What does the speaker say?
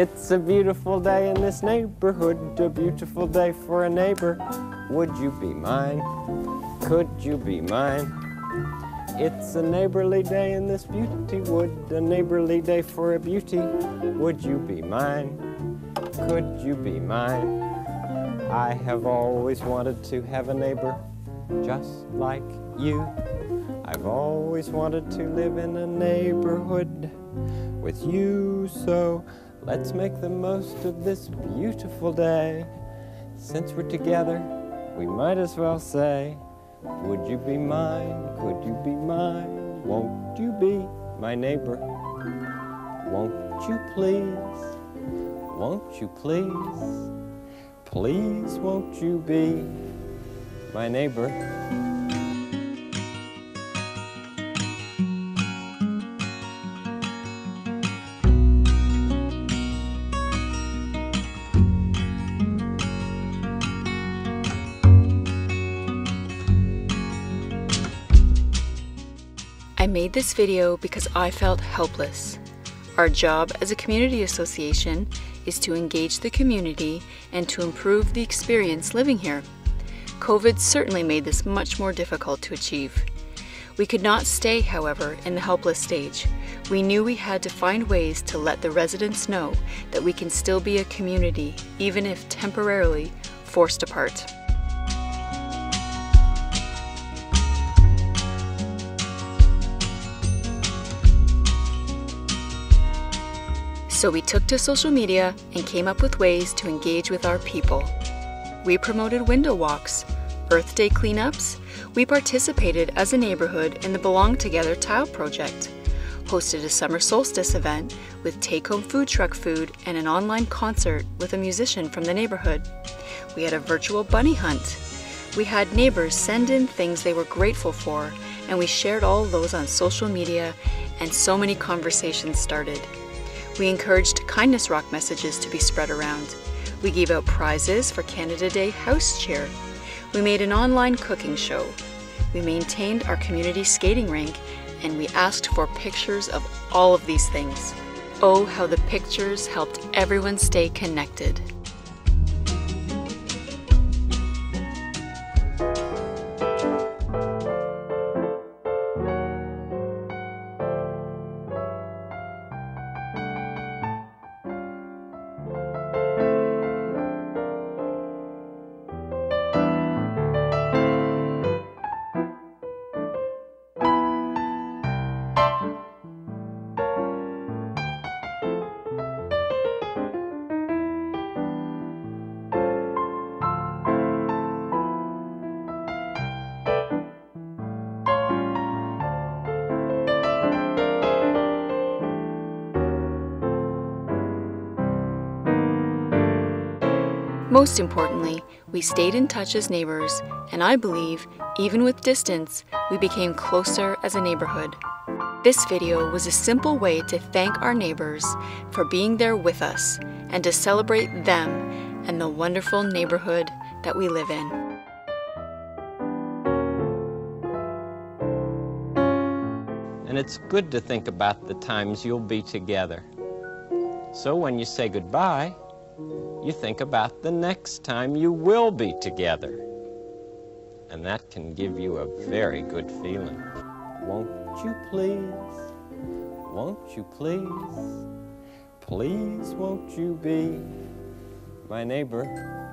It's a beautiful day in this neighborhood, a beautiful day for a neighbor. Would you be mine? Could you be mine? It's a neighborly day in this beauty wood, a neighborly day for a beauty. Would you be mine? Could you be mine? I have always wanted to have a neighbor just like you. I've always wanted to live in a neighborhood with you, so let's make the most of this beautiful day. Since we're together, we might as well say, Would you be mine? Could you be mine? Won't you be my neighbor? Won't you please? Won't you please? Please, won't you be my neighbor? I made this video because I felt helpless. Our job as a community association is to engage the community and to improve the experience living here. COVID certainly made this much more difficult to achieve. We could not stay, however, in the helpless stage. We knew we had to find ways to let the residents know that we can still be a community, even if temporarily forced apart. So we took to social media and came up with ways to engage with our people. We promoted window walks, Earth Day cleanups, we participated as a neighborhood in the Belong Together Tile Project, hosted a summer solstice event with take home food truck food and an online concert with a musician from the neighborhood. We had a virtual bunny hunt. We had neighbors send in things they were grateful for, and we shared all those on social media, and so many conversations started. We encouraged Kindness Rock messages to be spread around. We gave out prizes for Canada Day House Cheer. We made an online cooking show. We maintained our community skating rink and we asked for pictures of all of these things. Oh, how the pictures helped everyone stay connected. Most importantly, we stayed in touch as neighbors, and I believe, even with distance, we became closer as a neighborhood. This video was a simple way to thank our neighbors for being there with us and to celebrate them and the wonderful neighborhood that we live in. And it's good to think about the times you'll be together. So when you say goodbye, you think about the next time you will be together. And that can give you a very good feeling. Won't you please? Won't you please? Please won't you be my neighbor?